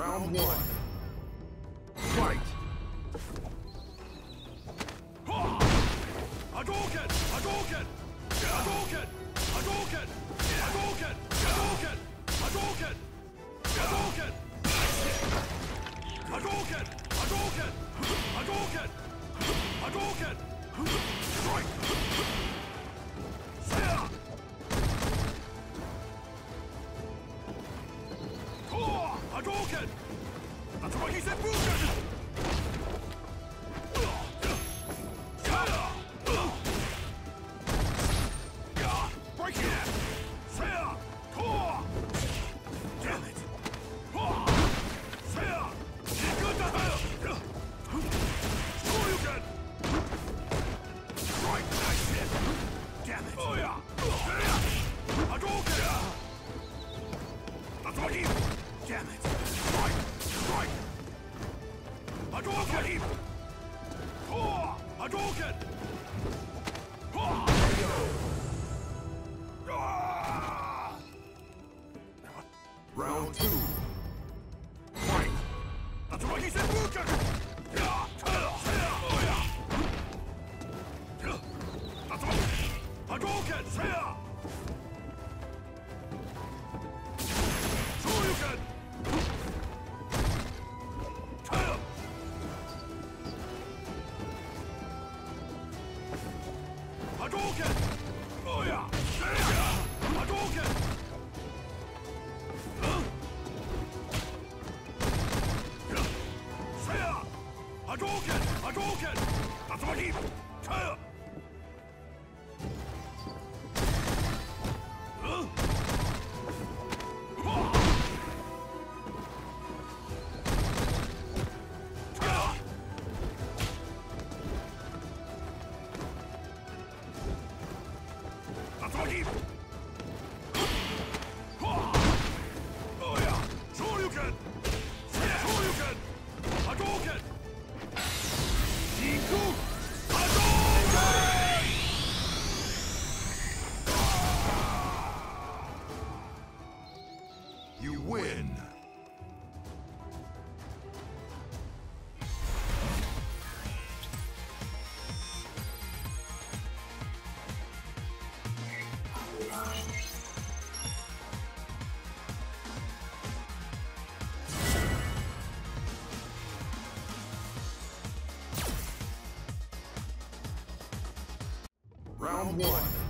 Round one. Fight! Hadouken! Hadouken! Hadouken! Hadouken! Hadouken! Hadouken! Hadouken! Hadouken! Hadouken! Hadouken! Hadouken! Hadouken! Strike! Round two. Adrogen! Adrogen! Das war lieb! Tschüss! Round one.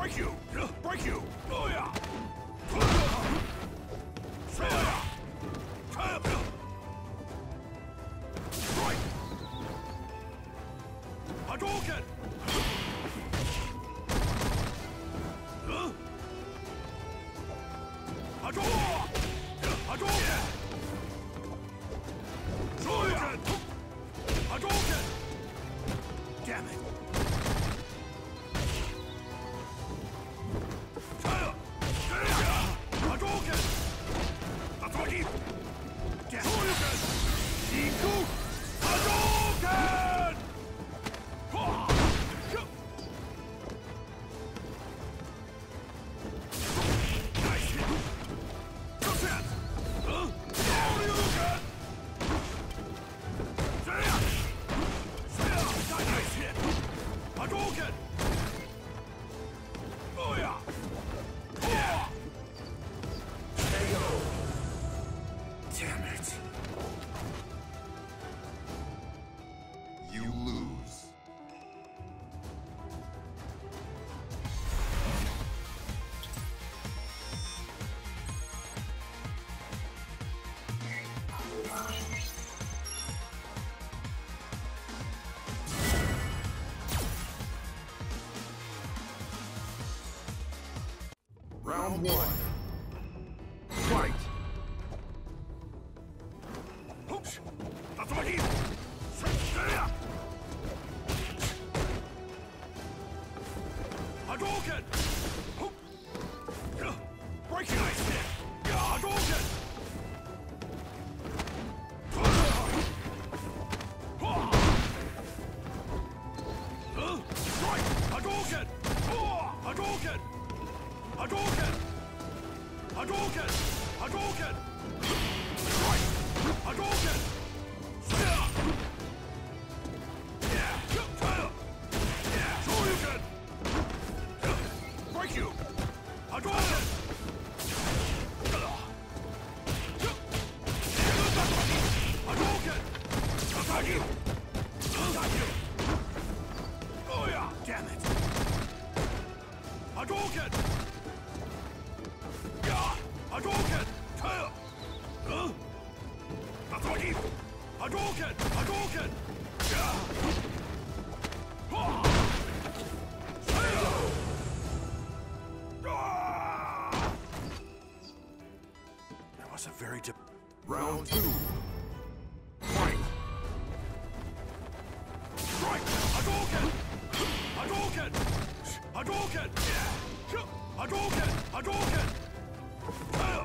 Break you! Break you! Oh yeah! One. Fight! Hadouken! Breaking ice kick! Hadouken! Hadouken! Hadouken! Hadouken! Hadouken! Hadouken! Strike! Hadouken! Oh yeah! Damn it! Hadouken! Was a very dip... Round two. Hadouken! Hadouken! Hadouken! Hadouken! Hadouken! Ah.